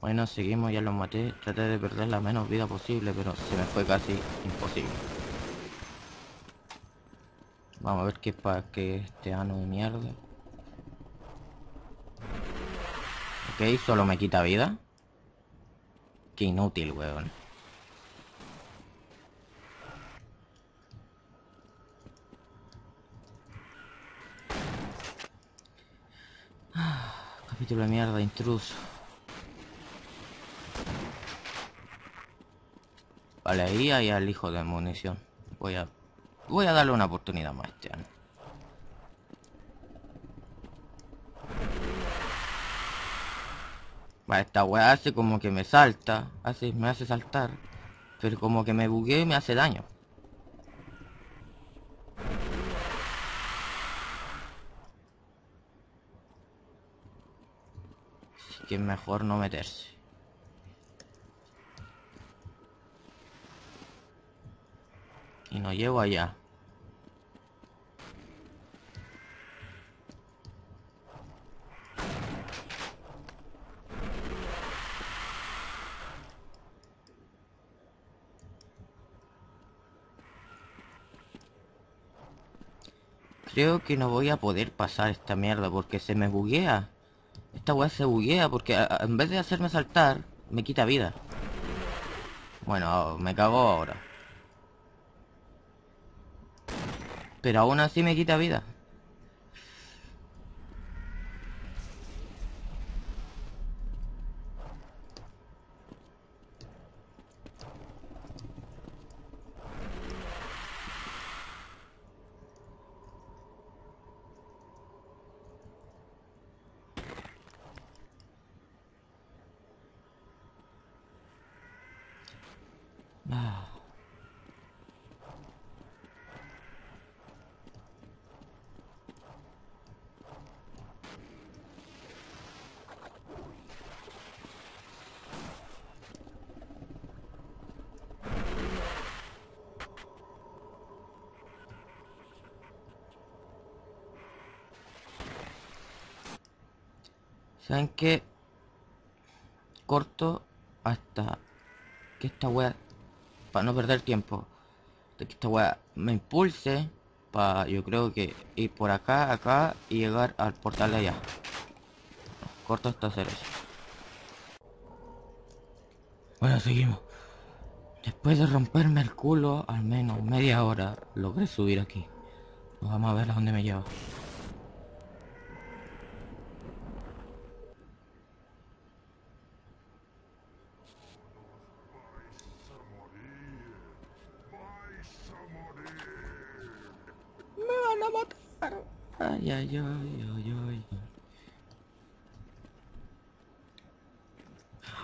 Bueno, seguimos, ya los maté. Traté de perder la menos vida posible, pero se me fue casi imposible. Vamos a ver qué para que este ano de mierda. Ok, solo me quita vida. Qué inútil, weón. Ah, capítulo de mierda, intruso. Vale, ahí hay al hijo de munición. Voy a... Voy a darle una oportunidad más este año. Vale, esta weá hace como que me salta. Hace, me hace saltar. Pero como que me bugueo y me hace daño. Así que mejor no meterse. Y no llego allá. Creo que no voy a poder pasar esta mierda porque se me buguea. Esta weá se buguea porque en vez de hacerme saltar, me quita vida. Bueno, me cago ahora. Pero aún así me quita vida. ¿Saben qué? Corto hasta que esta wea, para no perder tiempo, de que esta wea me impulse para yo creo que ir por acá, acá y llegar al portal de allá. Corto hasta hacer eso. Bueno, seguimos. Después de romperme el culo, al menos media hora, logré subir aquí. Vamos a ver a dónde me lleva. Me van a matar.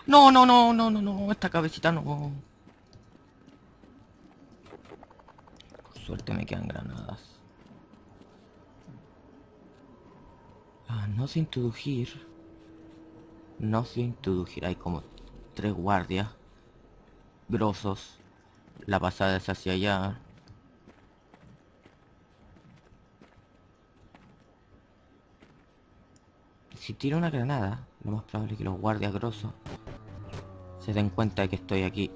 No, no, no, no, no, no, esta cabecita no. Por suerte me quedan granadas. Ah, no sin introdujir. No sin introdujir. Hay como tres guardias. Grosos. La pasada es hacia allá. Si tiro una granada, lo más probable es que los guardias grosos se den cuenta de que estoy aquí.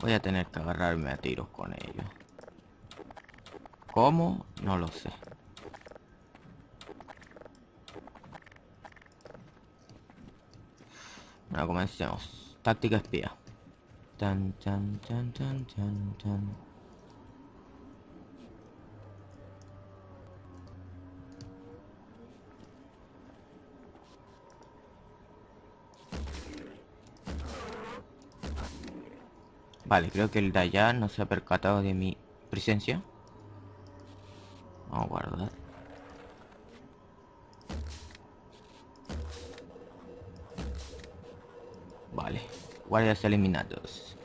Voy a tener que agarrarme a tiros con ellos. ¿Cómo? No lo sé. Bueno, comencemos. Táctica espía. Tan, tan, tan, tan, tan, tan. Vale, creo que el de allá no se ha percatado de mi presencia. Vamos a guardar. Vale, guardias eliminados.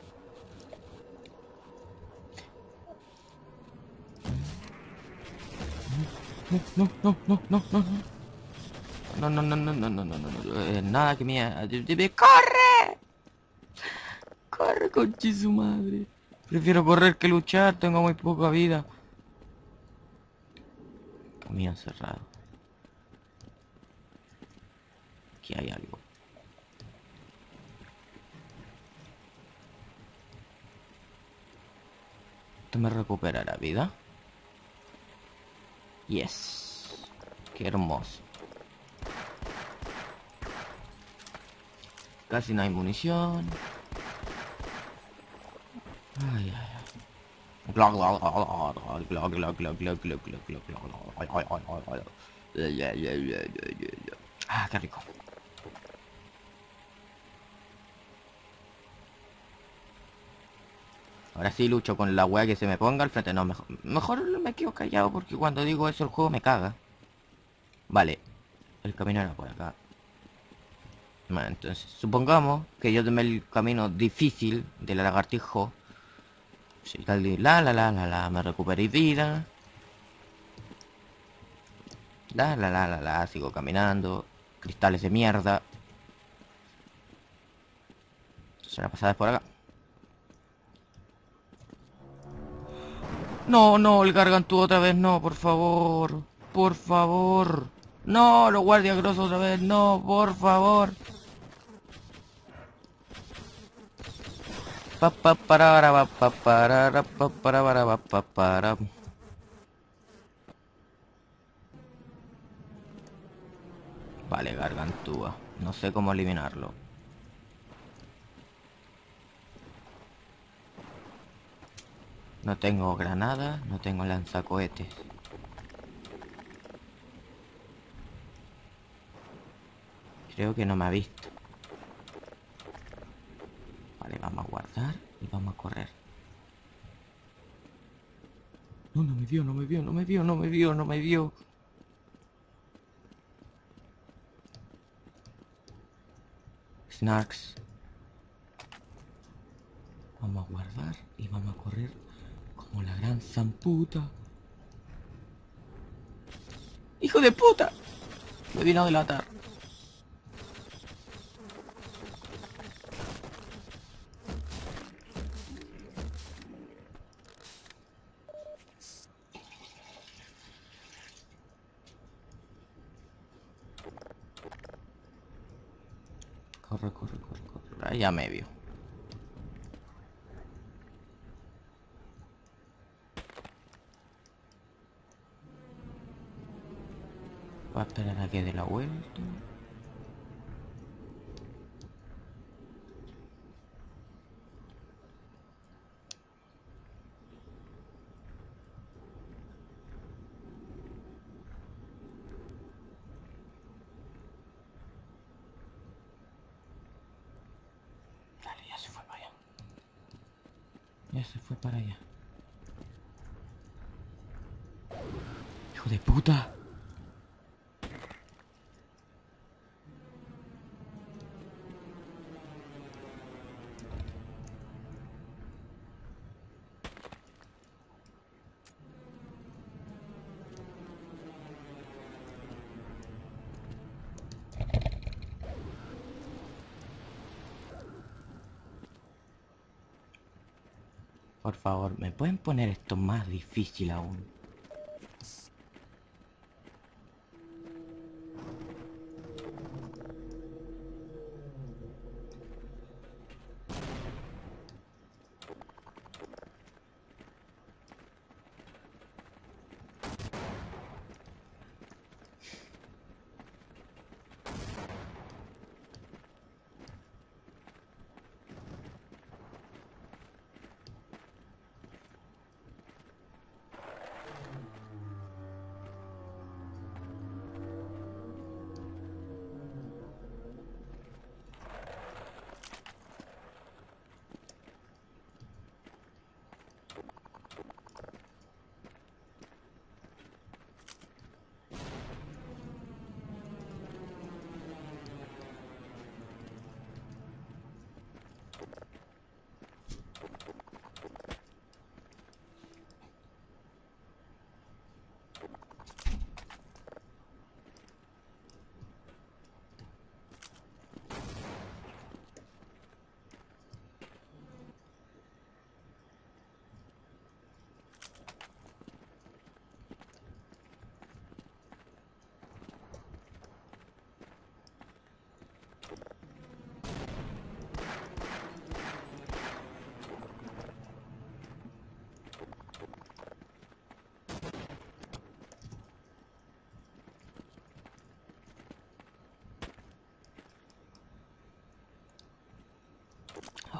No, no, no, no, no, no. No, no, no, no, no, no, no, no, no, eh, nada que me... ¡Corre! Corre, conche su madre. Prefiero correr que luchar, tengo muy poca vida. Camino cerrado. Aquí hay algo. Esto me recuperará vida. Yes. Qué hermoso. Casi no hay munición. Ay, ay. Ah, qué rico. Ahora sí lucho con la weá que se me ponga al frente. No, mejor, mejor me quedo callado porque cuando digo eso el juego me caga. Vale. El camino era por acá. Bueno, entonces, supongamos que yo tomé el camino difícil del lagartijo Sí, la la la la la, me recuperé vida. La la la la la, sigo caminando. Cristales de mierda. La pasada por acá. No, no, el gargantú otra vez no, por favor. Por favor. No, los guardias grosos otra vez, no, por favor. Pa pa para pa para pa para para pa para. Vale, gargantúa. No sé cómo eliminarlo. No tengo granada, no tengo lanzacohetes. Creo que no me ha visto. Vale, vamos a guardar y vamos a correr. No, no me vio, no me vio, no me vio, no me vio, no me vio. Snacks. Vamos a guardar y vamos a correr como la gran zamputa. ¡Hijo de puta! Me vino a delatar. Corre, corre, corre, corre. Ahí ya me vio. Va a esperar a que dé la vuelta. Dale, ya se fue para allá. Ya se fue para allá. Hijo de puta. Por favor, ¿me pueden poner esto más difícil aún?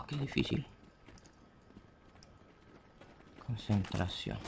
Qué difícil. Concentración.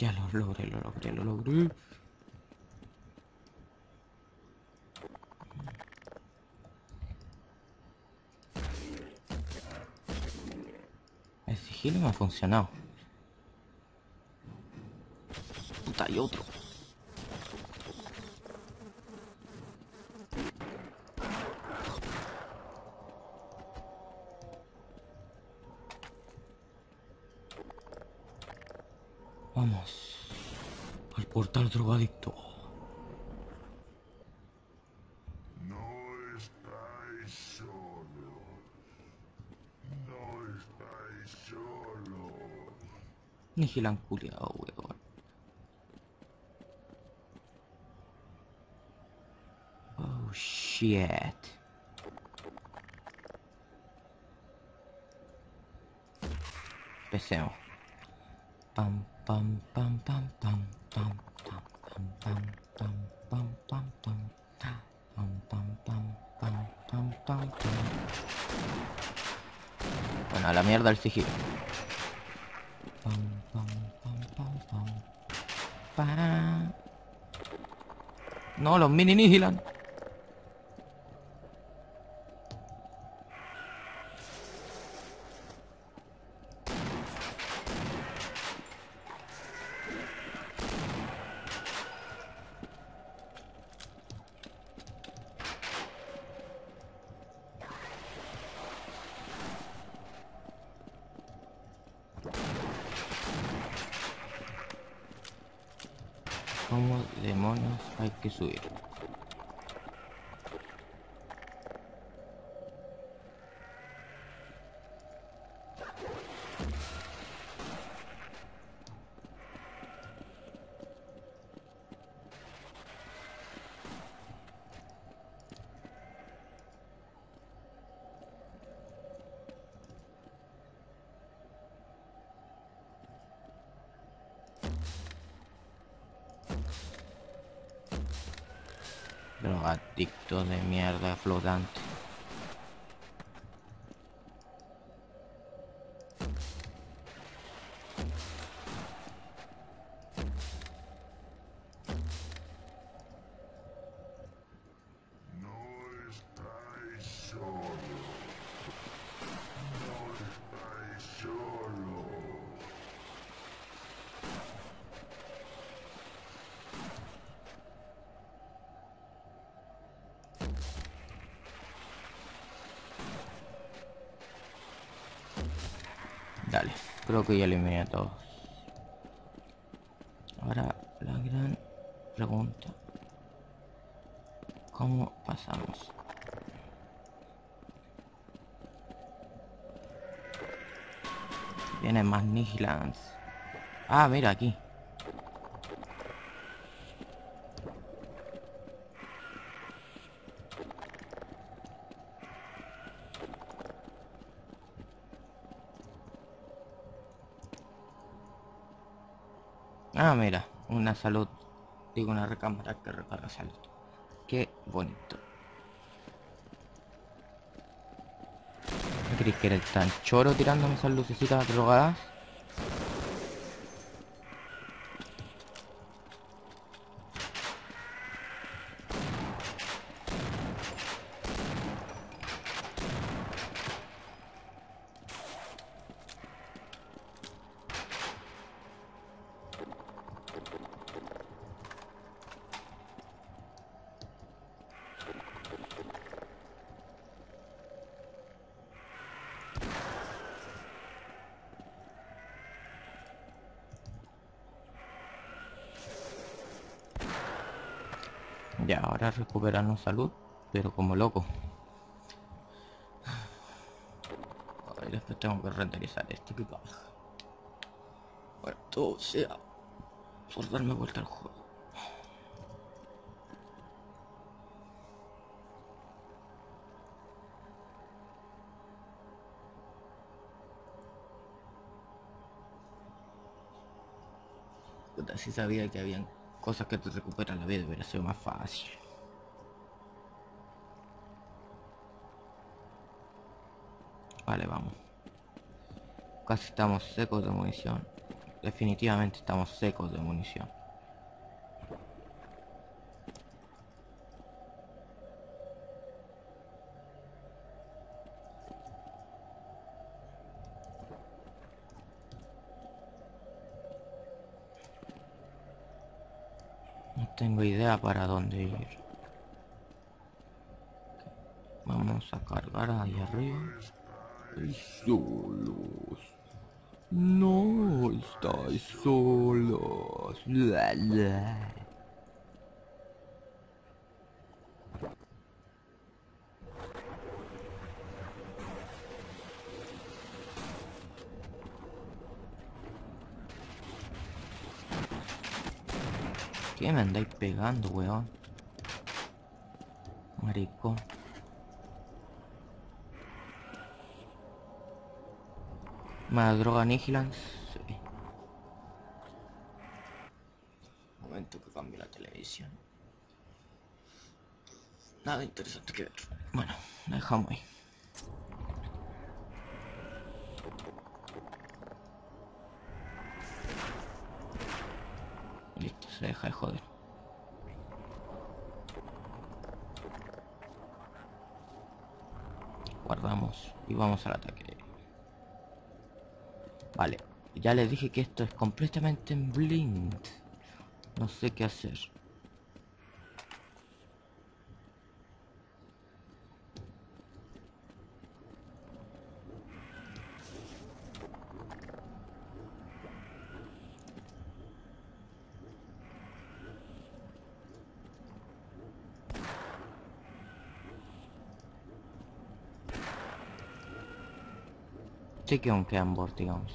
Ya lo logré, lo logré, lo logré. El sigilo me ha funcionado. Puta, hay otro. Vamos. Al portal drogadicto. No estáis solos. No estáis solos. Ni gilan culiao, weón. Oh shit. Empecemos. Pam pam pam pam pam pam pam pam pam pam pam pam pam pam pam pam pam pam pam pam Bueno, a la mierda el sigilo. Pam No, los mini nigilan. ¿Cómo demonios hay que subir? Drogadicto de mierda flotante. Dale, creo que ya eliminé a todos. Ahora la gran pregunta. ¿Cómo pasamos? Vienen más Nihilans. Ah, mira aquí. Ah, mira, una salud. Digo, una recámara que recarga salud. Qué bonito. ¿No crees que era el tan choro tirándome esas lucecitas drogadas? Ya, ahora recuperarnos salud, pero como loco. A ver, después tengo que renderizar esto, que baja. Bueno, todo sea por darme vuelta al juego. Puta, sí sabía que habían cosas que te recuperan la vida, hubiera sido más fácil. Vale, vamos. Casi estamos secos de munición. Definitivamente estamos secos de munición. No tengo idea para dónde ir. Vamos a cargar ahí arriba. Solos. No estáis solos. ¿Qué me andáis pegando, weón? Maricón. Más droga Nihilans. Sí. Momento que cambie la televisión. Nada interesante que ver. Bueno, dejamos ahí. Listo, se joder. Guardamos y vamos al ataque. Vale, ya les dije que esto es completamente en blind. No sé qué hacer. Quedan bots, digamos.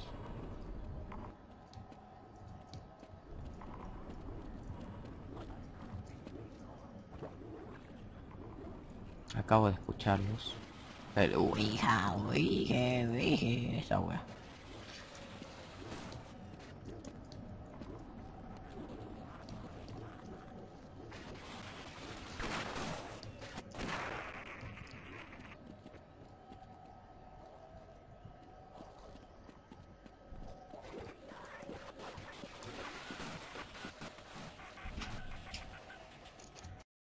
Acabo de escucharlos. Pero, uija, uija, uija, esa wea.